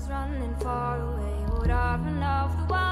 was running far away Would I run off the wall?